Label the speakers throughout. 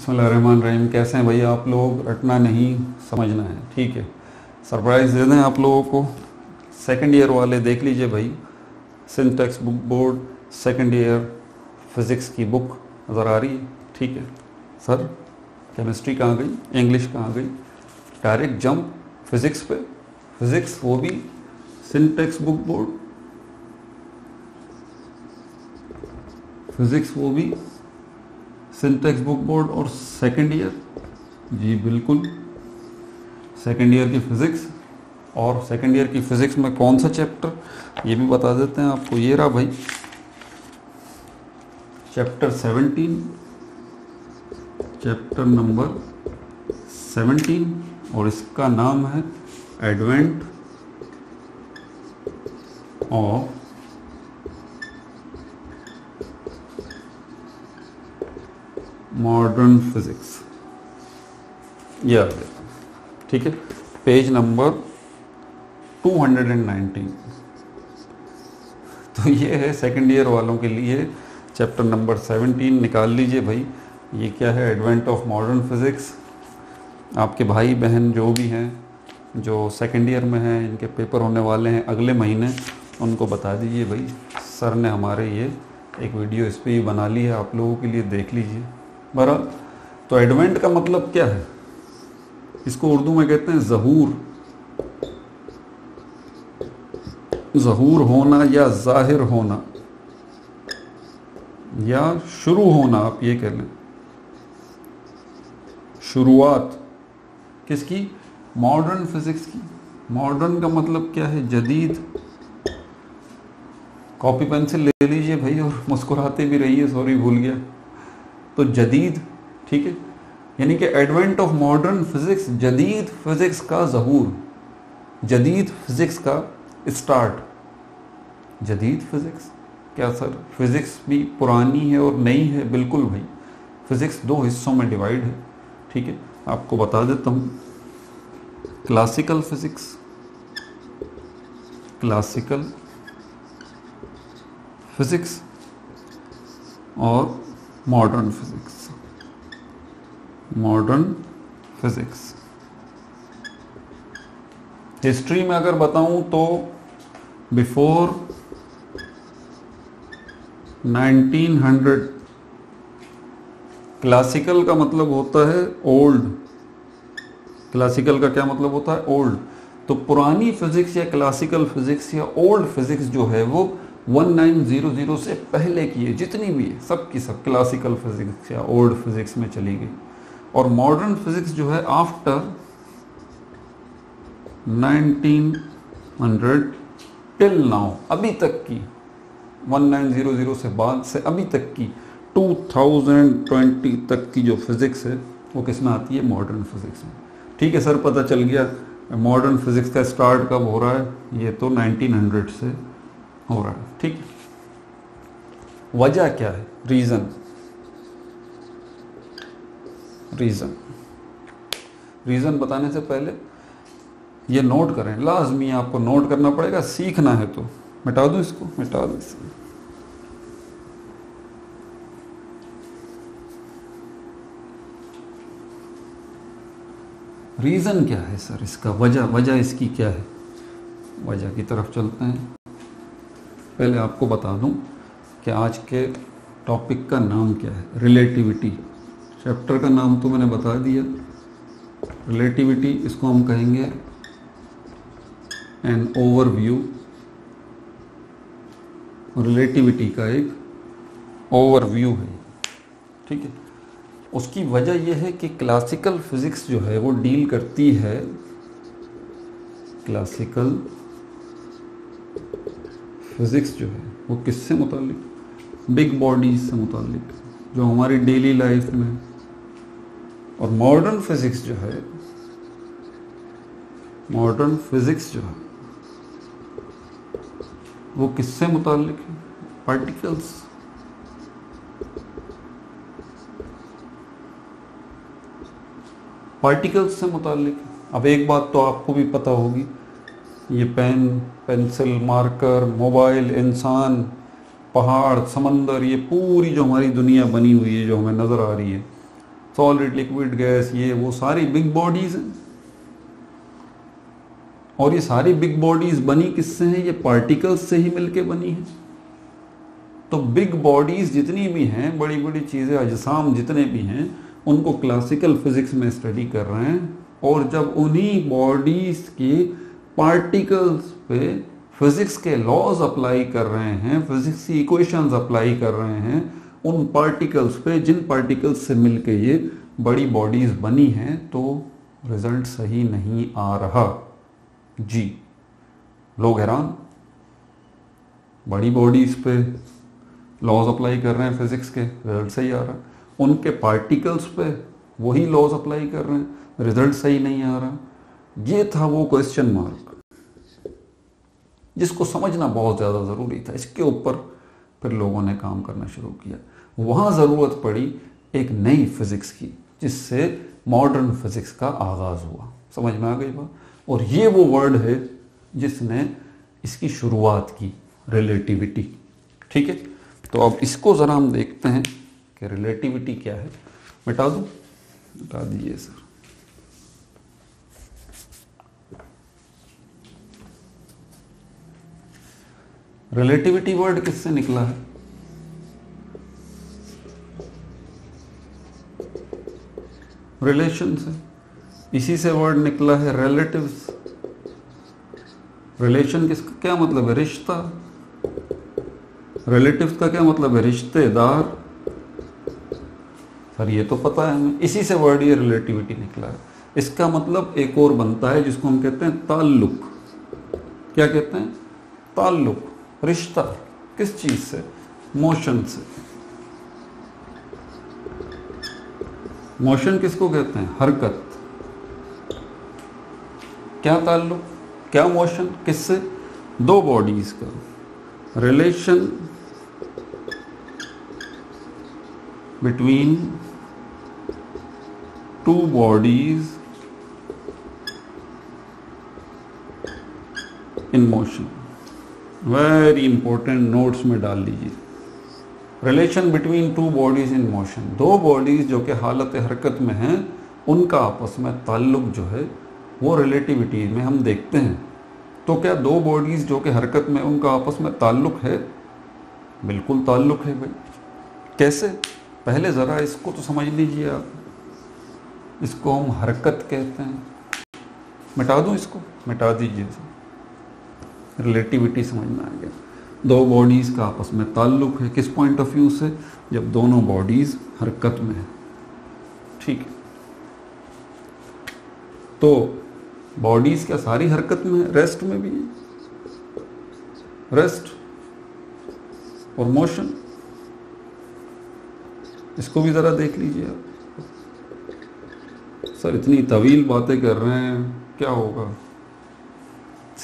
Speaker 1: बसमान रहीम कैसे हैं भैया आप लोग? रटना नहीं, समझना है, ठीक है। सरप्राइज़ दे दें आप लोगों को। सेकंड ईयर वाले देख लीजिए भाई। Syntex book board second year physics की बुक नज़र आ रही है, ठीक है। सर केमिस्ट्री कहाँ गई? इंग्लिश कहाँ गई? डायरेक्ट जंप फिज़िक्स पे। फिज़िक्स वो भी सिंध सिंटेक्स बुक बोर्ड फिज़िक्स वो भी सिंटेक्स बुक बोर्ड और सेकंड ईयर जी, बिल्कुल। सेकंड ईयर की फ़िज़िक्स और सेकंड ईयर की फ़िज़िक्स में कौन सा चैप्टर ये भी बता देते हैं आपको। ये रहा भाई। Chapter seventeen chapter number seventeen और इसका नाम है एडवेंट ऑफ़ मॉडर्न फिजिक्स ये आ गया ठीक है पेज नंबर 219 तो ये है सेकंड ईयर वालों के लिए चैप्टर नंबर 17 निकाल लीजिए भाई. ये क्या है? एडवेंट ऑफ़ मॉडर्न फिज़िक्स आपके भाई, बहन जो भी हैं, जो सेकंड ईयर में हैं, इनके पेपर होने वाले हैं अगले महीने, उनको बता दीजिए भाई. सर ने हमारे ये एक वीडियो इस पर ही बना ली है. आप लोगों के लिए देख लीजिए. बहरहाल तो एडवेंट का मतलब क्या है? इसको उर्दू में कहते हैं जहूर। जहूर होना या ज़ाहिर होना या शुरू होना, आप ये कह लें। शुरुआत किसकी? मॉडर्न फिजिक्स की। मॉडर्न का मतलब क्या है? जदीद। कॉपी पेंसिल ले लीजिए भाई, और मुस्कुराते भी रहिए सॉरी भूल गया। तो जदीद, ठीक है? यानी कि एडवेंट ऑफ़ मॉडर्न फिजिक्स जदीद फिजिक्स का जहूर, जदीद फिजिक्स का स्टार्ट जदीद फिजिक्स क्या सर? फिजिक्स भी पुरानी है और नई है? बिल्कुल भाई। फिजिक्स दो हिस्सों में डिवाइड है, ठीक है? आपको बता देता हूँ। क्लासिकल फिजिक्स क्लासिकल फिजिक्स और modern physics modern physics history में अगर बताऊँ तो बिफोर 1900 क्लासिकल का मतलब होता है ओल्ड क्लासिकल का क्या मतलब होता है? ओल्ड तो पुरानी फिजिक्स या क्लासिकल फिजिक्स या ओल्ड फिजिक्स जो है वो 1900 से पहले की है, जितनी भी है सब की सब क्लासिकल फिजिक्स या ओल्ड फिजिक्स में चली गई। और मॉडर्न फिजिक्स जो है आफ्टर 1900 टिल नाउ अभी तक की 1900 से बाद से अभी तक की 2020 तक की जो फिजिक्स है, वो किसमें आती है? मॉडर्न फिजिक्स में। ठीक है सर पता चल गया मॉडर्न फिजिक्स का स्टार्ट कब हो रहा है? ये तो 1900 से हो रहा है, ठीक वजह क्या है? रीज़न रीज़न रीज़न बताने से पहले ये नोट करें। लाजमी आपको नोट करना पड़ेगा, सीखना है तो। मिटा दो इसको? मिटा दो इसको। रीज़न क्या है सर इसका वजह वजह इसकी क्या है? वजह की तरफ़ चलते हैं। पहले आपको बता दूँ कि आज के टॉपिक का नाम क्या है? रिलेटिविटी चैप्टर का नाम तो मैंने बता दिया। रिलेटिविटी इसको हम कहेंगे एन ओवरव्यू रिलेटिविटी का एक ओवरव्यू है। ठीक है? उसकी वजह यह है कि क्लासिकल फिज़िक्स जो है, वो डील करती है क्लासिकल फिज़िक्स जो है, वो किससे मुतालिक बिग बॉडीज से मुतालिक जो हमारी डेली लाइफ में। और मॉडर्न फिज़िक्स जो है, मॉडर्न फिज़िक्स जो है, वो किससे मुतालिक है? पार्टिकल्स। पार्टिकल्स से मुतालिक अब एक बात तो आपको भी पता होगी ये पेन, पेंसिल, मार्कर, मोबाइल, इंसान, पहाड़, समंदर, ये पूरी जो हमारी दुनिया बनी हुई है, जो हमें नज़र आ रही है सॉलिड लिक्विड गैस ये, वो सारी बिग बॉडीज हैं। और ये सारी बिग बॉडीज बनी किससे हैं? ये पार्टिकल्स से ही मिलके बनी है। तो बिग बॉडीज जितनी भी हैं बड़ी बड़ी चीज़ें, अजसाम जितने भी हैं, उनको क्लासिकल फिजिक्स में स्टडी कर रहे हैं। और जब उन्हीं बॉडीज के पार्टिकल्स पे फिजिक्स के लॉज अप्लाई कर रहे हैं फिजिक्स की इक्वेशंस अप्लाई कर रहे हैं, उन पार्टिकल्स पे, जिन पार्टिकल्स से मिलके ये बड़ी बॉडीज बनी हैं तो रिज़ल्ट सही नहीं आ रहा। जी, लोग हैरान? बड़ी बॉडीज पे लॉज अप्लाई कर रहे हैं फिजिक्स के रिज़ल्ट सही आ रहा। उनके पार्टिकल्स पे वही लॉज अप्लाई कर रहे हैं रिज़ल्ट सही नहीं आ रहा। ये था वो क्वेश्चन मार्क जिसको समझना बहुत ज़्यादा ज़रूरी था। इसके ऊपर फिर लोगों ने काम करना शुरू किया। वहाँ ज़रूरत पड़ी एक नई फिज़िक्स की, जिससे मॉडर्न फिज़िक्स का आगाज़ हुआ। समझ में आ गई बात? और ये वो वर्ड है जिसने इसकी शुरुआत की रिलेटिविटी ठीक है? तो अब इसको ज़रा हम देखते हैं कि रिलेटिविटी क्या है। मिटा दूँ? मिटा दीजिए सर रिलेटिविटी वर्ड किससे निकला है? रिलेशन से इसी से वर्ड निकला है रिलेटिव्स रिलेशन किसका क्या मतलब है? रिश्ता। रिलेटिव्स का क्या मतलब है? रिश्तेदार। सर, ये तो पता है हमें। इसी से वर्ड ये रिलेटिविटी निकला है। इसका मतलब एक और बनता है जिसको हम कहते हैं ताल्लुक। क्या कहते हैं? ताल्लुक। रिश्ता किस चीज़ से? मोशन से। मोशन किसको कहते हैं? हरकत। क्या ताल्लुक? क्या मोशन? किससे? दो बॉडीज का। Relation between two bodies in motion very important notes में डाल लीजिए relation between two bodies in motion दो बॉडीज जो कि हालत हरकत में हैं, उनका आपस में ताल्लुक जो है, वो रिलेटिविटी में हम देखते हैं। तो क्या दो बॉडीज जो कि हरकत में, उनका आपस में ताल्लुक है? बिल्कुल ताल्लुक है भाई। कैसे? पहले ज़रा इसको तो समझ लीजिए आप। इसको हम हरकत कहते हैं। मिटा दूँ इसको? मिटा दीजिए रिलेटिविटी समझ में आ गया। दो बॉडीज़ का आपस में ताल्लुक है। किस पॉइंट ऑफ़ व्यू से? जब दोनों बॉडीज़ हरकत में है। ठीक है। तो बॉडीज़ क्या सारी हरकत में है? रेस्ट में भी है। रेस्ट और मोशन इसको भी ज़रा देख लीजिए आप। सर, इतनी तवील बातें कर रहे हैं। क्या होगा?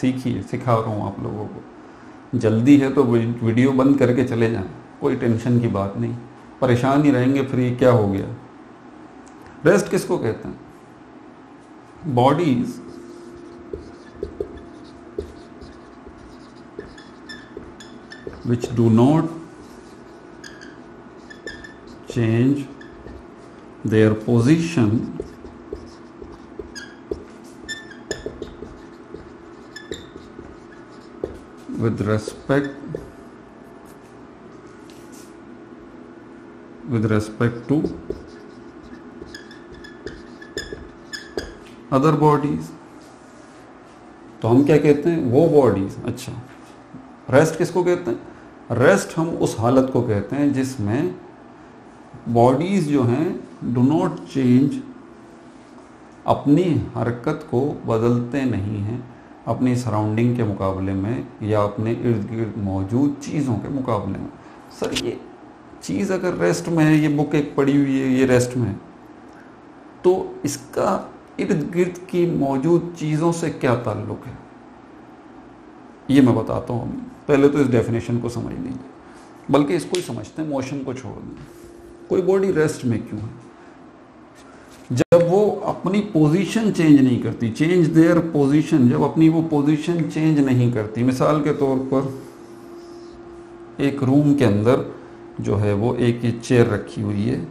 Speaker 1: सीखिए सिखा रहा हूँ आप लोगों को। जल्दी है तो वीडियो बंद करके चले जाएँ, कोई टेंशन की बात नहीं। परेशान ही रहेंगे, फ्री क्या हो गया? रेस्ट किसको कहते हैं? Bodies which do not change their position with respect with respect to other bodies तो हम क्या कहते हैं? वो बॉडीज अच्छा। रेस्ट किसको कहते हैं? रेस्ट हम उस हालत को कहते हैं जिसमें बॉडीज जो हैं डू नॉट चेंज अपनी हरकत को बदलते नहीं हैं। अपनी सराउंडिंग के मुकाबले में या अपने इर्द गिर्द मौजूद चीज़ों के मुकाबले में। सर ये चीज़ अगर रेस्ट में है, ये बुक एक पड़ी हुई है, ये रेस्ट में है तो इसका इर्द गिर्द की मौजूद चीज़ों से क्या ताल्लुक है? ये मैं बताता हूँ पहले तो इस डेफिनेशन को समझ लीजिए। बल्कि इसको ही समझते हैं मोशन को छोड़ दें। कोई बॉडी रेस्ट में क्यों है? अपनी पोजीशन चेंज नहीं करती। चेंज देयर पोजीशन जब अपनी वो पोजीशन चेंज नहीं करती। मिसाल के तौर पर एक रूम के अंदर जो है वो एक ये चेयर रखी हुई है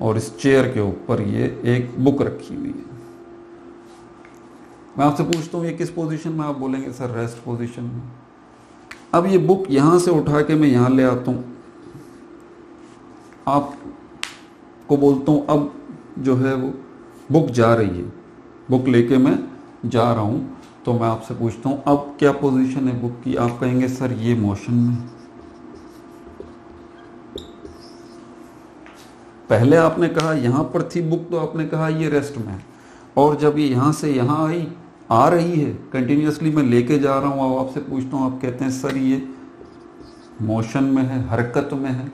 Speaker 1: और इस चेयर के ऊपर ये एक बुक रखी हुई है। मैं आपसे पूछता हूँ, ये किस पोजीशन में आप बोलेंगे, सर रेस्ट पोजीशन में? अब ये बुक यहाँ से उठा के मैं यहाँ ले आता हूँ। आप को बोलता हूँ, अब जो है वो बुक जा रही है। बुक लेके मैं जा रहा हूँ तो मैं आपसे पूछता हूँ, अब क्या पोजीशन है बुक की? आप कहेंगे, सर, ये मोशन में। पहले आपने कहा, यहाँ पर थी बुक तो आपने कहा, ये रेस्ट में और जब ये यहाँ से यहाँ आई, आ रही है कंटिन्यूसली मैं लेके जा रहा हूँ, अब आपसे पूछता हूँ, आप कहते हैं, सर, ये मोशन में है, हरकत में है।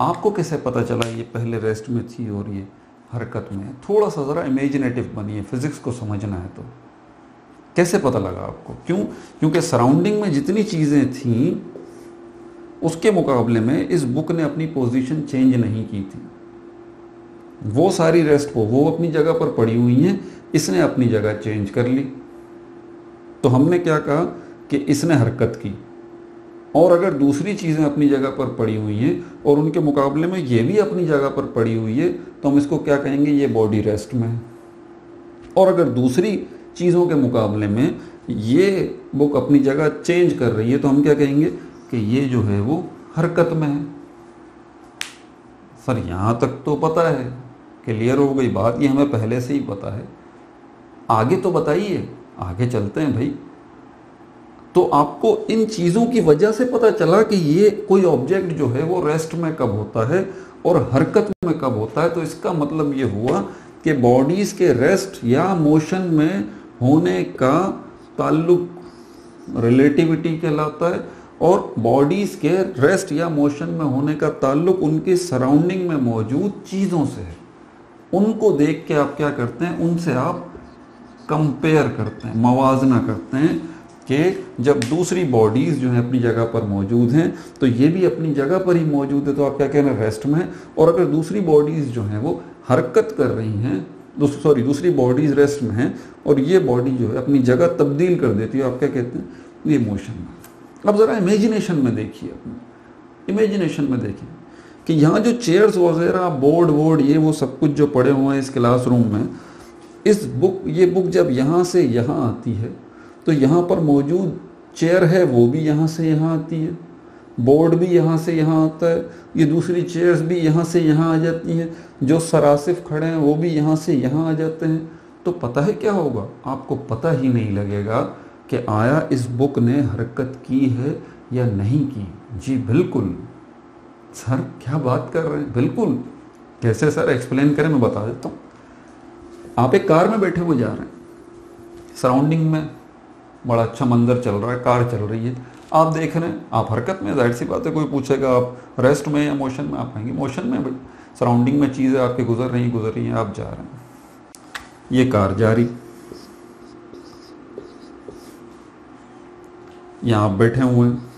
Speaker 1: आपको कैसे पता चला, ये पहले रेस्ट में थी और ये हरकत में। थोड़ा सा ज़रा इमेजिनेटिव बनिए फिज़िक्स को समझना है तो। कैसे पता लगा आपको? क्यों? क्योंकि सराउंडिंग में जितनी चीज़ें थीं, उसके मुकाबले में इस बुक ने अपनी पोजीशन चेंज नहीं की थी। वो सारी रेस्ट को, वो अपनी जगह पर पड़ी हुई हैं, इसने अपनी जगह चेंज कर ली। तो हमने क्या कहा कि इसने हरकत की। और अगर दूसरी चीज़ें अपनी जगह पर पड़ी हुई हैं, और उनके मुकाबले में ये भी अपनी जगह पर पड़ी हुई है तो हम इसको क्या कहेंगे? ये बॉडी रेस्ट में है। और अगर दूसरी चीज़ों के मुकाबले में ये बुक अपनी जगह चेंज कर रही है तो हम क्या कहेंगे कि ये जो है वो हरकत में है। सर, यहाँ तक तो पता है क्लियर हो गई बात, ये हमें पहले से ही पता है। आगे तो बताइए, आगे चलते हैं भाई। तो आपको इन चीज़ों की वजह से पता चला कि ये कोई ऑब्जेक्ट जो है वो रेस्ट में कब होता है और हरकत में कब होता है। तो इसका मतलब ये हुआ कि बॉडीज के रेस्ट या मोशन में होने का ताल्लुक रिलेटिविटी कहलाता है और बॉडीज के रेस्ट या मोशन में होने का ताल्लुक उनके सराउंडिंग में मौजूद चीज़ों से है। उनको देख के आप क्या करते हैं? उनसे आप कंपेयर करते हैं, मवाजना करते हैं कि जब दूसरी बॉडीज़ जो है अपनी जगह पर मौजूद हैं तो ये भी अपनी जगह पर ही मौजूद है। तो आप क्या कह रहे हैं रेस्ट में? और अगर दूसरी बॉडीज़ जो हैं, वो हरकत कर रही हैं सॉरी दूसरी बॉडीज रेस्ट में हैं, और ये बॉडी जो है अपनी जगह तब्दील कर देती है आप क्या कहते हैं? ये मोशन में। अब ज़रा इमेजिनेशन में देखिए अपने। इमेजिनेशन में देखिए कि यहाँ जो चेयर्स वगैरह बोर्ड वोर्ड ये वो सब कुछ जो पड़े हुए हैं इस क्लासरूम में, इस बुक ये बुक जब यहाँ से यहाँ आती है तो यहाँ पर मौजूद चेयर है, वो भी यहाँ से यहाँ आती है। बोर्ड भी यहाँ से यहाँ आता है। ये दूसरी चेयर्स भी यहाँ से यहाँ आ जाती हैं। जो सरासिफ खड़े हैं, वो भी यहाँ से यहाँ आ जाते हैं। तो पता है क्या होगा? आपको पता ही नहीं लगेगा कि आया इस बुक ने हरकत की है या नहीं की। जी, बिल्कुल। सर, क्या बात कर रहे हैं? बिल्कुल। कैसे सर? एक्सप्लेन करें, मैं बता देता हूँ। आप एक कार में बैठे हुए जा रहे हैं। सराउंडिंग में। बड़ा अच्छा मंजर चल रहा है, कार चल रही है। आप देख रहे हैं, आप हरकत में, ज़ाहिर सी बात है, कोई पूछेगा, आप रेस्ट में या मोशन में, आप कहेंगे मोशन में भाई सराउंडिंग में चीज़ें आपके गुजर रही गुजर रही हैं, आप जा रहे हैं। ये कार जा रही यहाँ आप बैठे हुए हैं।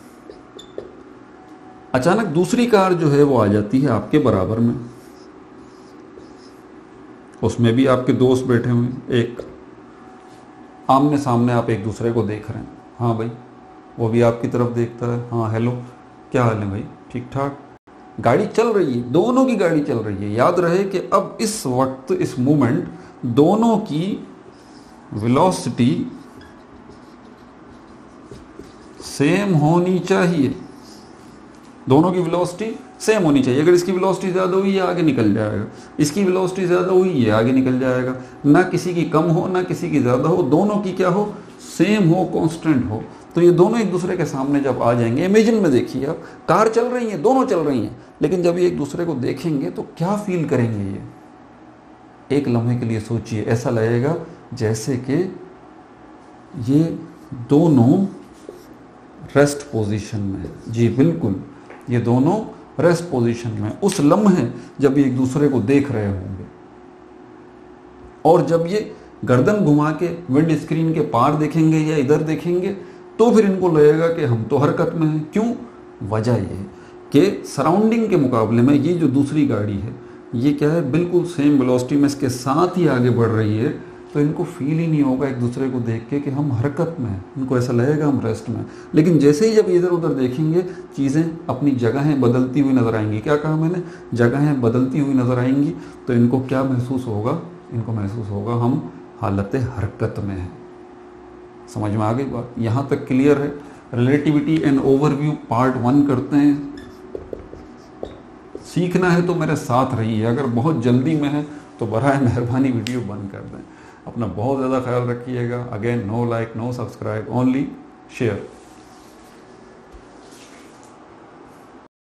Speaker 1: अचानक दूसरी कार जो है, वो आ जाती है आपके बराबर में। उसमें भी आपके दोस्त बैठे हुए एक आमने सामने आप एक दूसरे को देख रहे हैं। हाँ भाई, वो भी आपकी तरफ़ देखता है। हाँ हेलो क्या हाल है भाई? ठीक ठाक गाड़ी चल रही है, दोनों की गाड़ी चल रही है। याद रहे कि अब इस वक्त, इस मोमेंट दोनों की वेलोसिटी सेम होनी चाहिए। दोनों की वेलोसिटी सेम होनी चाहिए। अगर इसकी वेलोसिटी ज़्यादा हुई, ये आगे निकल जाएगा। इसकी वेलोसिटी ज़्यादा हुई, ये आगे निकल जाएगा। ना किसी की कम हो, ना किसी की ज़्यादा हो, दोनों की क्या हो? सेम हो कांस्टेंट हो। तो ये दोनों एक दूसरे के सामने जब आ जाएँगे इमेजिन में देखिए आप, कार चल रही है, दोनों चल रही हैं, लेकिन जब ये एक दूसरे को देखेंगे तो क्या फील करेंगे ये? एक लम्हे के लिए सोचिए, ऐसा लगेगा जैसे कि ये दोनों रेस्ट पोजीशन में जी, बिल्कुल। ये दोनों रेस्ट पोजीशन में उस लम्हे जब ये एक दूसरे को देख रहे होंगे और जब ये गर्दन घुमा के विंड स्क्रीन के पार देखेंगे या इधर देखेंगे तो फिर इनको लगेगा कि हम तो हरकत में हैं। क्यों? वजह ये कि सराउंडिंग के मुकाबले में ये जो दूसरी गाड़ी है, ये क्या है? बिल्कुल सेम वेलोसिटी में इसके साथ ही आगे बढ़ रही है। तो इनको फील ही नहीं होगा एक दूसरे को देख के कि हम हरकत में हैं, इनको ऐसा लगेगा हम रेस्ट में लेकिन जैसे ही जब इधर उधर देखेंगे, चीज़ें अपनी जगहें बदलती हुई नज़र आएँगी। क्या कहा मैंने? जगहें बदलती हुई नज़र आएँगी तो इनको क्या महसूस होगा? इनको महसूस होगा हम हालत हरकत में हैं। समझ में आ गई बात? यहाँ तक क्लियर है। Relativity and overview part one करते हैं। सीखना है तो मेरे साथ रहिए। अगर बहुत जल्दी में है तो बर मेहरबानी वीडियो बंद कर दें। अपना बहुत ज़्यादा ख्याल रखिएगा। Again no like no subscribe only share